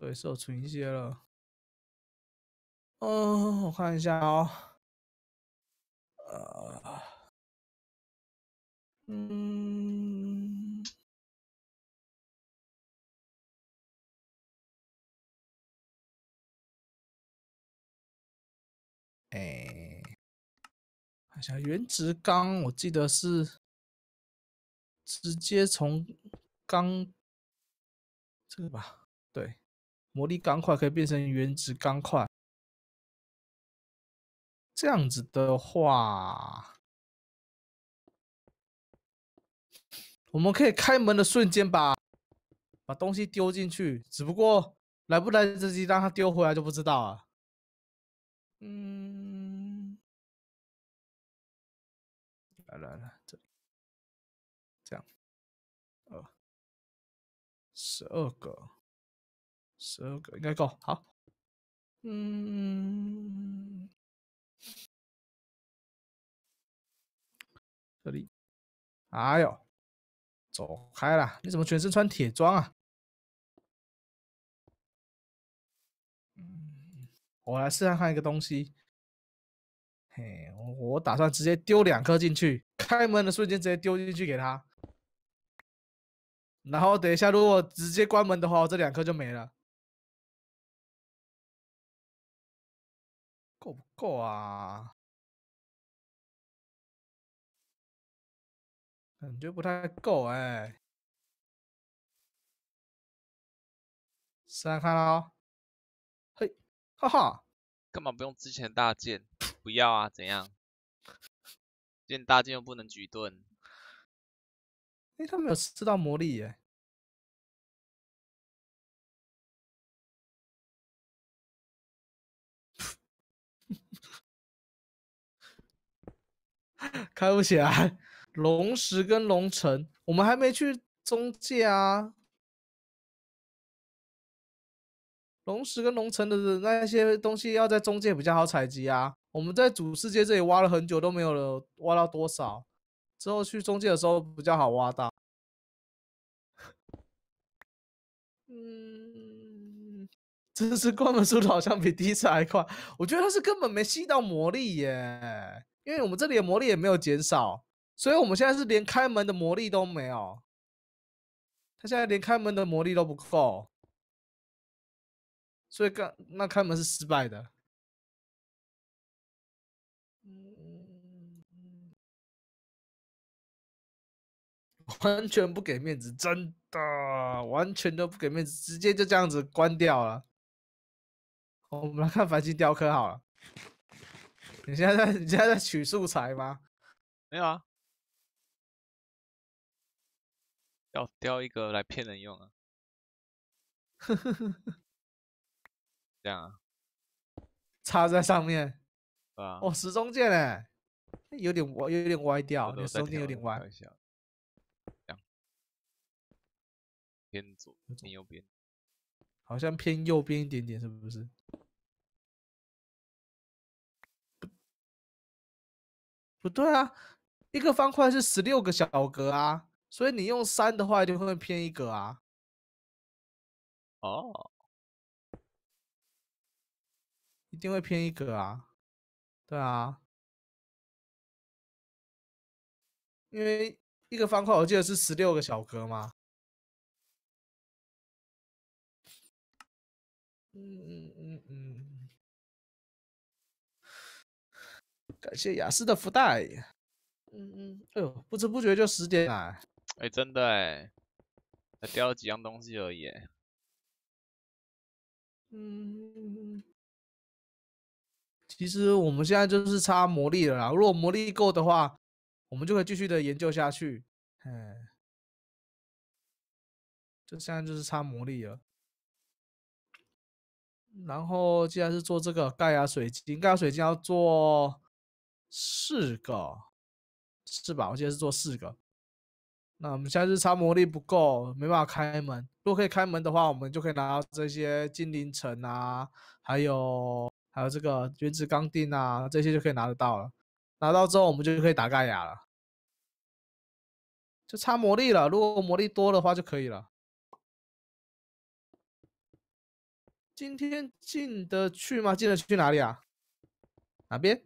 对，是有存一些了。嗯，我看一下哦。呃，嗯，哎，看一下原子钢，我记得是直接从钢这个吧？对，魔力钢块可以变成原子钢块。这样子的话，我们可以开门的瞬间把把东西丢进去，只不过来不来得及让它丢回来就不知道了。嗯，来来来，这这样，呃，十二个，十二个应该够。好，嗯。这里，哎呦，走开了！你怎么全身穿铁装啊？嗯，我来试看看一个东西。嘿，我我打算直接丢两颗进去，开门的瞬间直接丢进去给他。然后等一下，如果直接关门的话，这两颗就没了。够不够啊？感觉不太够哎，试看看喽。嘿，哈哈，干嘛不用之前大剑？不要啊，怎样？剑大剑又不能举盾。哎，他没有吃到魔力耶。开不起来。龙石跟龙城，我们还没去中介啊。龙石跟龙城的那些东西要在中介比较好采集啊。我们在主世界这里挖了很久都没有，挖到多少？之后去中介的时候比较好挖到。嗯，这是关门速度好像比第一次还快。我觉得他是根本没吸到魔力耶，因为我们这里的魔力也没有减少。所以我们现在是连开门的魔力都没有，他现在连开门的魔力都不够，所以刚那开门是失败的。完全不给面子，真的完全都不给面子，直接就这样子关掉了。我们来看繁星雕刻好了。你现在在你现在在取素材吗？没有啊。要雕一个来骗人用啊！这样啊，插在上面。啊。哦，时钟剑哎，有点歪，有点歪掉，时钟剑有点歪。这样。偏左，偏右边。好像偏右边一点点，是不是？不对啊，一个方块是十六个小格啊。所以你用三的话，一定会偏一格啊。哦，一定会偏一格啊。对啊，因为一个方块我记得是十六个小格嘛。嗯嗯嗯嗯。感谢雅思的福袋。嗯嗯，哎呦，不知不觉就十点了。哎，真的哎，才掉了几样东西而已。嗯，其实我们现在就是差魔力了啦。如果魔力够的话，我们就可以继续的研究下去。嗯，就现在就是差魔力了。然后既然是做这个盖亚水晶，盖亚水晶要做四个，是吧？我记得是做四个。那我们现在是差魔力不够，没办法开门。如果可以开门的话，我们就可以拿到这些精灵城啊，还有还有这个原子钢锭啊，这些就可以拿得到了。拿到之后，我们就可以打盖亚了。就差魔力了，如果魔力多的话就可以了。今天进得去吗？进得去哪里啊？哪边？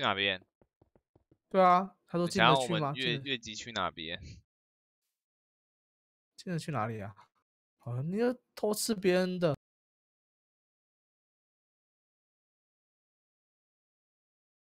去哪边？对啊，他说进得去吗？们月进得月姬去哪边？进得去哪里啊？哦，你要偷吃别人的。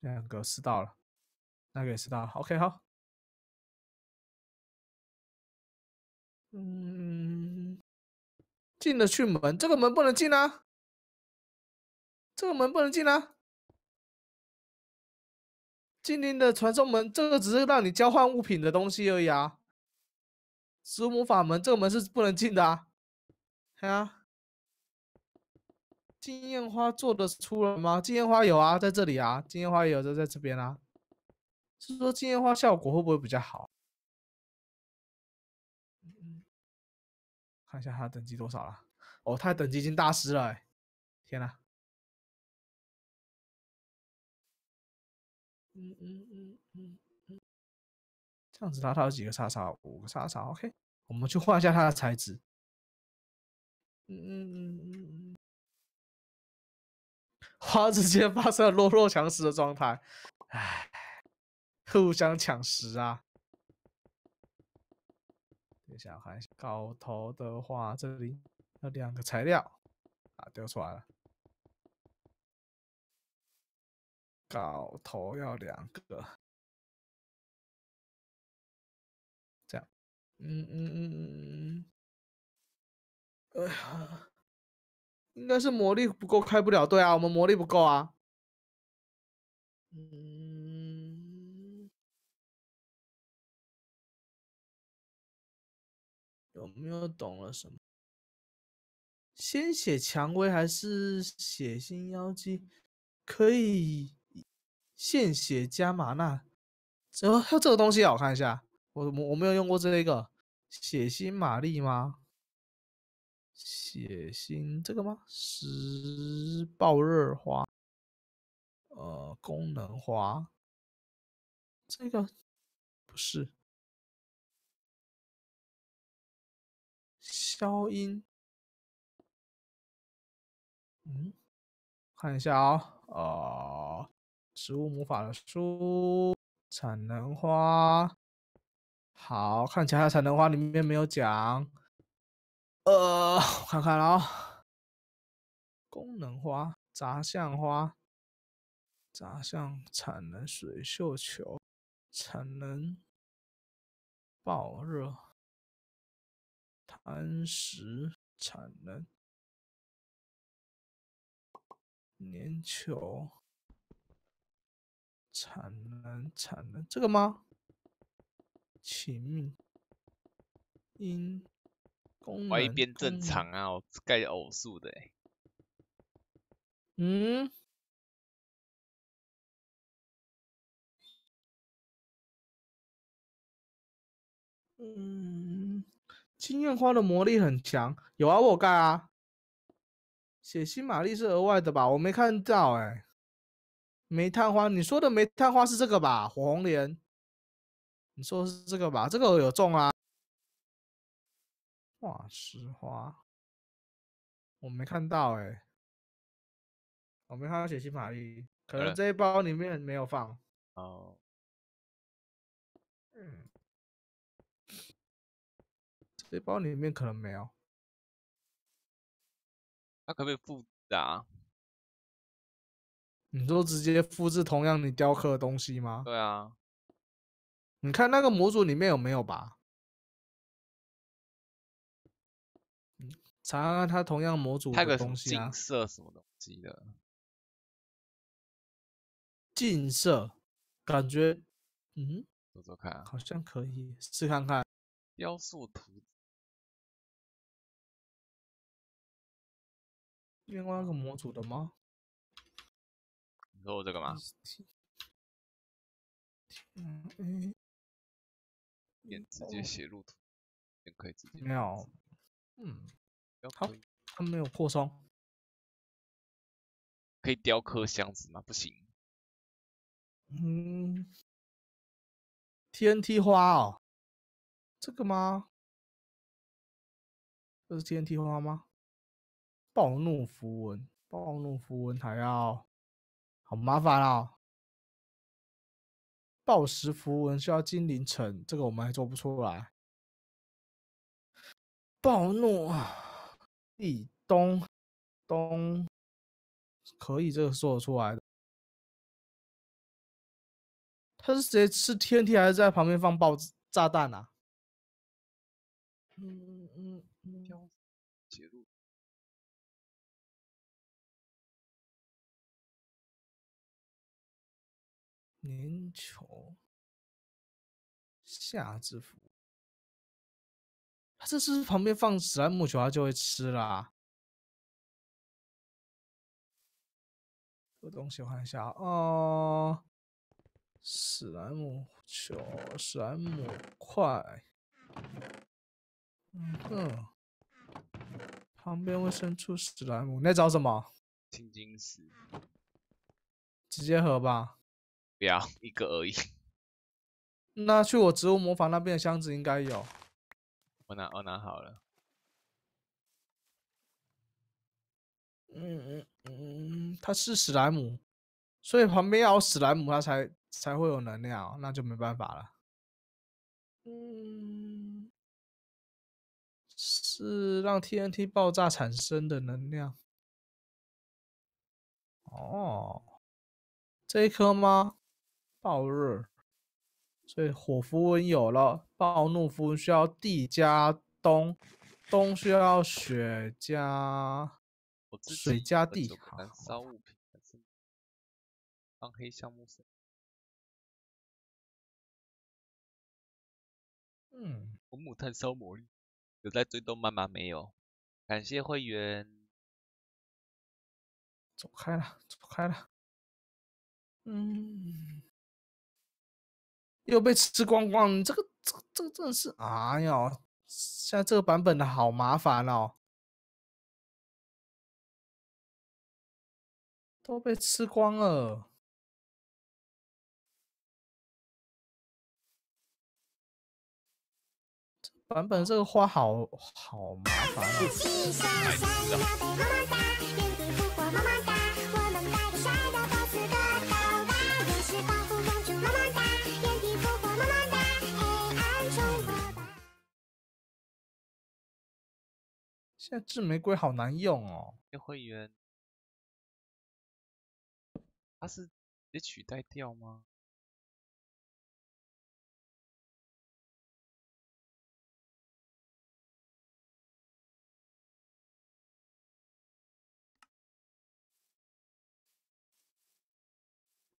两个吃到了，那个也吃到了。OK，好。嗯，进得去门，这个门不能进啊，这个门不能进啊。精灵的传送门，这个只是让你交换物品的东西而已啊。植物魔法门，这个门是不能进的啊。看啊。金焰花做得出来吗？金焰花有啊，在这里啊，金焰花有在在这边啊。是说金焰花效果会不会比较好？看一下他等级多少了。哦，他等级已经大师了、欸，天呐！嗯嗯嗯嗯嗯，这样子他他有几个叉叉？五个叉叉，OK。我们去换一下它的材质。嗯嗯嗯嗯嗯。花之间发生了弱肉强食的状态，唉，互相抢食啊！等一下，看一下镐头的话，这里有两个材料啊，丢出来了。搞头要两个，这样，嗯嗯嗯嗯嗯，哎呀。应该是魔力不够开不了，对啊，我们魔力不够啊。嗯，有没有懂了什么？先写蔷薇还是血腥妖姬？可以献血加玛纳？怎么还有这个东西啊？我看一下，我我我没有用过这个血腥玛丽吗？血腥这个吗？时爆热花，呃，功能花，这个不是消音，嗯，看一下啊、哦，呃，植物魔法的书，产能花，好，看起来产能花里面没有讲。呃，我看看啊、功能花、杂项花、杂项产能水绣球、产能爆热、贪食产能。粘球产能产能这个吗？启命因。功能边正功常啊，我盖偶数的欸嗯，嗯，金焰花的魔力很强，有啊，我有盖啊。血腥玛丽是额外的吧？我没看到哎、煤炭花，你说的煤炭花是这个吧？火红莲，你说的是这个吧？这个有中啊。化石花，我没看到哎、我没看到血腥玛丽，可能呃这一包里面没有放。哦，嗯，这一包里面可能没有。那可不可以复杂？你说直接复制同样你雕刻的东西吗？对啊，你看那个模组里面有没有吧？嗯，查看看它同样模组的东西啊近。色什么东西的，近色，感觉，嗯，走走看啊，好像可以试看看。雕塑图另外一个模组的吗？你说我这个吗嗯，点直接写入图，也可以直接没有，嗯，好它没有扩充。可以雕刻箱子吗？不行，嗯，TNT 花哦，这个吗？这是 TNT 花吗？暴怒符文，暴怒符文还要好麻烦哦。暴食符文需要精灵城，这个我们还做不出来。暴怒啊地东东可以，这个做得出来的。他是直接吃天梯还是在旁边放爆炸弹啊？粘球，夏之福。他这是旁边放史莱姆球，他就会吃啦。这东西我看一下哦，史莱姆球，史莱姆块。嗯哼，旁边会伸出史莱姆，你在找什么？青金石。直接喝吧。不要，一个而已。那去我植物魔法那边的箱子应该有。我拿我拿好了。嗯嗯嗯，它是史莱姆，所以旁边要有史莱姆，它才才会有能量，那就没办法了。嗯，是让 TNT 爆炸产生的能量。哦，这一颗吗？暴日。所以火符文有了，暴怒符文需要地加东，东需要雪加水加地。燃烧物品放黑橡木绳。嗯，红木炭烧魔力有在追动漫吗？没有。感谢会员。走开了，走开了。嗯。又被吃光光，这个、这、这个真的是，哎呀，现在这个版本的好麻烦哦，都被吃光了。版本这个花好好麻烦啊。现在制玫瑰好难用哦。会员，它是被取代掉吗？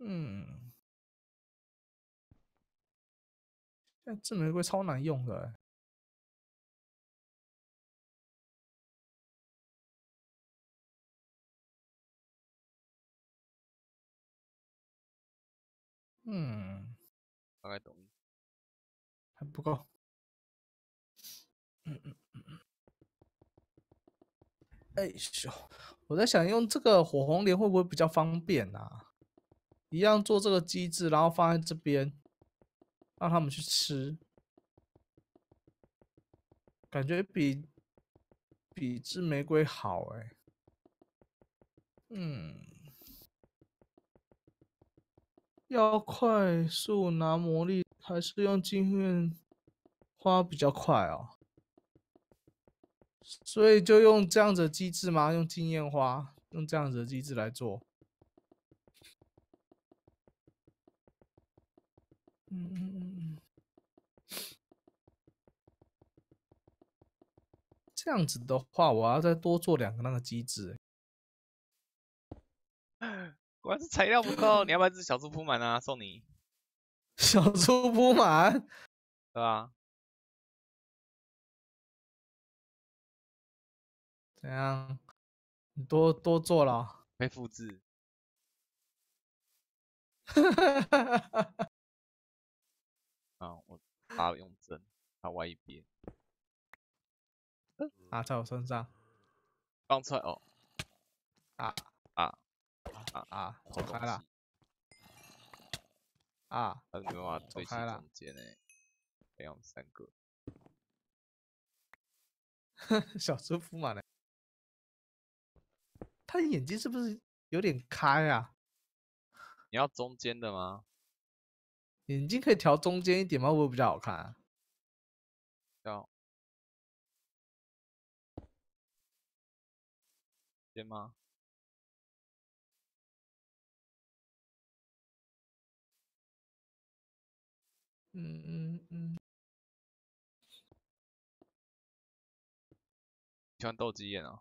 嗯，现在制玫瑰超难用的。嗯，大概懂，还不够。嗯嗯嗯嗯。哎呦，我在想用这个火红莲会不会比较方便啊？一样做这个机制，然后放在这边，让他们去吃，感觉比比制玫瑰好哎。嗯。要快速拿魔力，还是用经验花比较快哦？所以就用这样子的机制吗？用经验花，用这样子的机制来做。嗯嗯嗯嗯。这样子的话，我要再多做两个那个机制。果然是材料不够，你要不要只小猪铺满啊？送你小猪铺满，对吧？怎样？你多多做了，被复制。啊，我打用针，他歪一边。啊，在我身上。放出来哦。啊啊。啊啊！走开了！啊！他没办法走开了。中间三个。小猪铺满了，他的眼睛是不是有点开啊？你要中间的吗？眼睛可以调中间一点吗？会不会比较好看啊？要先吗？嗯嗯嗯，喜欢斗鸡眼啊？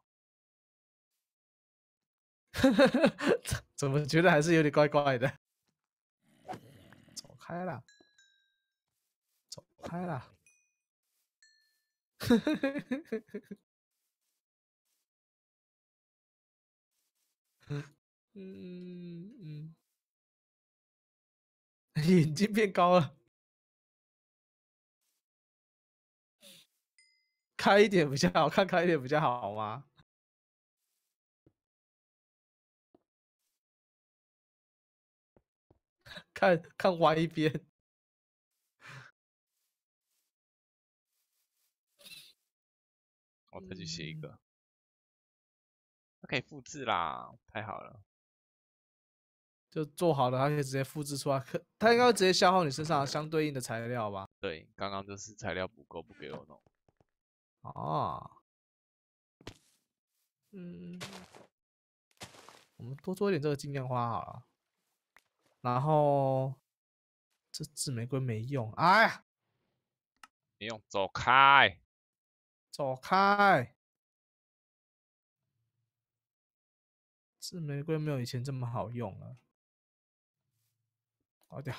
怎怎么觉得还是有点怪怪的？走开啦，走开啦！嗯 嗯，眼睛变高了，开一点比较好看，开一点比较好吗？看看歪一边，我再去写一个，它可以复制啦，太好了。就做好了，它可以直接复制出来。可它应该会直接消耗你身上相对应的材料吧？对，刚刚就是材料不够，不给我弄。哦，嗯，我们多做一点这个金莲花好了。然后这紫玫瑰没用，哎呀，没用，走开，走开！紫玫瑰没有以前这么好用了，好掉。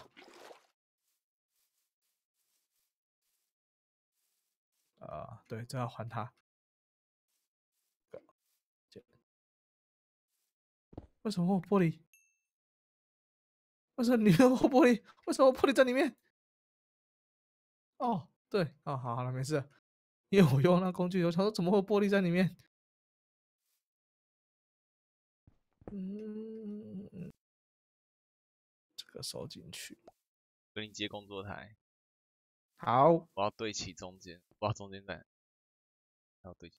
啊，对，这要还他。为什么玻璃？为什么你用玻璃？为什么玻璃在里面？哦，对，哦，好好了，没事。因为我用那工具，我想说怎么会玻璃在里面？嗯，这个收进去。给你接工作台。好，我要对齐中间，我要中间在，要对齐。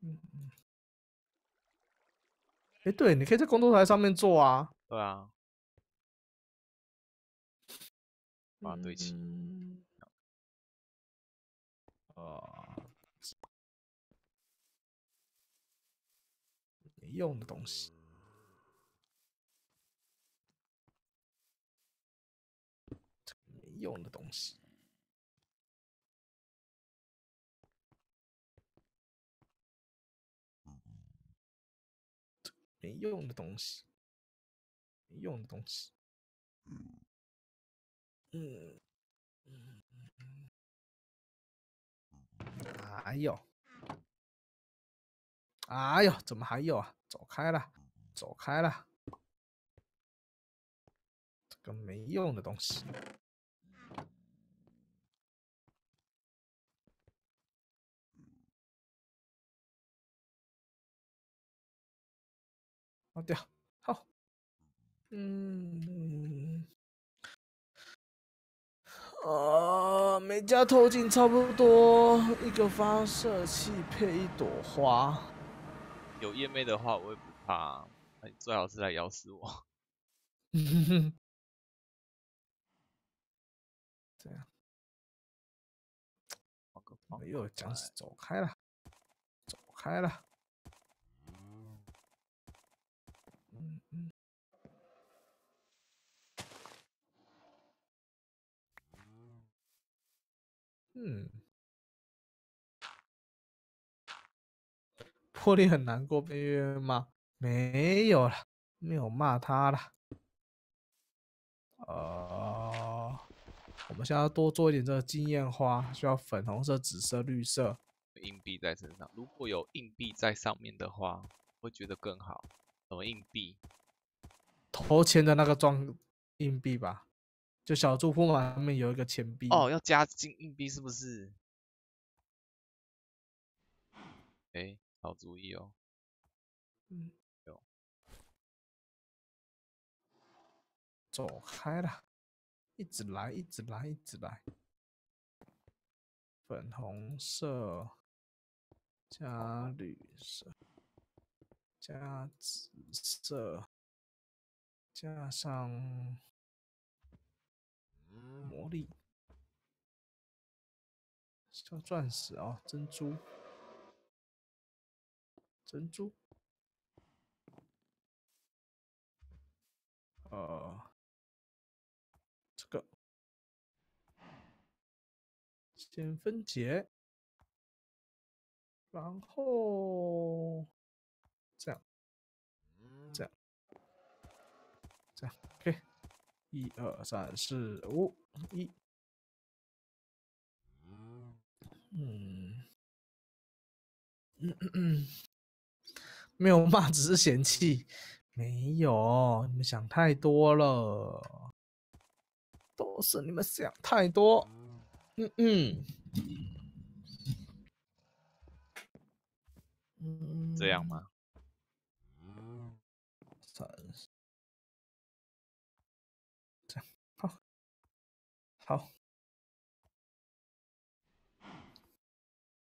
嗯嗯。哎，对，你可以在工作台上面做啊。对啊。把对齐。啊。没用的东西。没用的东西。没用的东西，没用的东西。嗯嗯嗯哎呦，哎呦，怎么还有啊？走开了，走开了，这个没用的东西。好掉，好，嗯，啊，每家投进差不多一个发射器配一朵花。有夜魅的话，我也不怕，最好是来咬死我。这样，没有僵尸走开了，走开了。嗯，玻璃很难过被约吗？没有了，没有骂他了。呃，我们现在要多做一点这个经验花，需要粉红色、紫色、绿色硬币在身上。如果有硬币在上面的话，会觉得更好。什么硬币？投钱的那个装硬币吧。就小猪铺嘛，上面有一个钱币哦，要加金硬币是不是？哎，好主意哦。嗯，有。走开了，一直来，一直来，一直来。粉红色加绿色加紫色，加上魔力，叫钻石哦，珍珠，珍珠，呃，这个先分解，然后这样，这样，这样，OK，一二三四五，一，嗯，嗯嗯嗯，没有骂，只是嫌弃。没有，你们想太多了，都是你们想太多。嗯嗯。嗯，这样吗？三，好。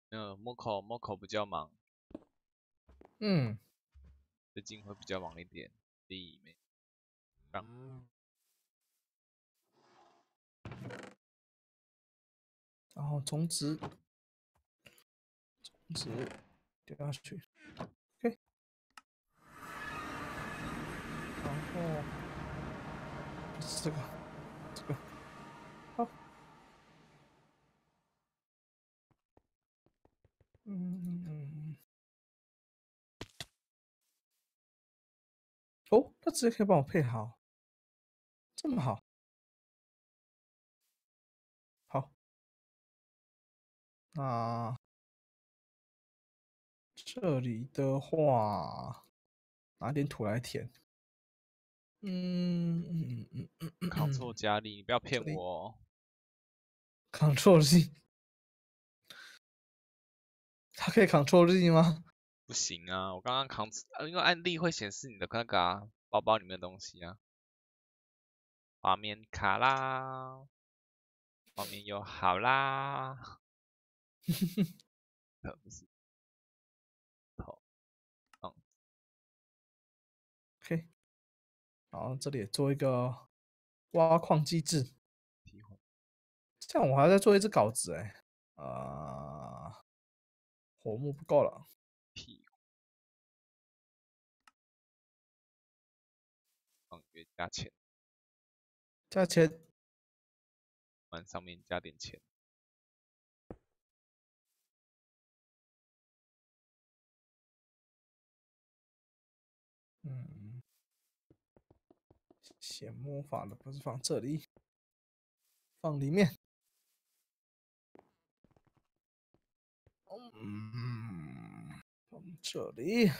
嗯，Moco Moco 比较忙，嗯，最近会比较忙一点。弟妹，让然后种子，种子丢下去，OK，然后这个，这个，好，嗯嗯嗯，哦，他直接可以帮我配好，这么好，好，那这里的话，拿点土来填。嗯嗯嗯嗯嗯扛错加力，你不要骗我哦。，Ctrl 它可以 Ctrl Z 吗？不行啊，我刚刚扛，呃，因为案例会显示你的那个啊，包包里面的东西啊。画面卡啦，画面又好啦。呃，不是，头，OK，然后这里也做一个挖矿机制，这样我还要再做一只稿子哎，啊、火木不够了，屁，放月加钱，加钱。往上面加点钱。嗯，写魔法的不是放这里，放里面。嗯，放这里。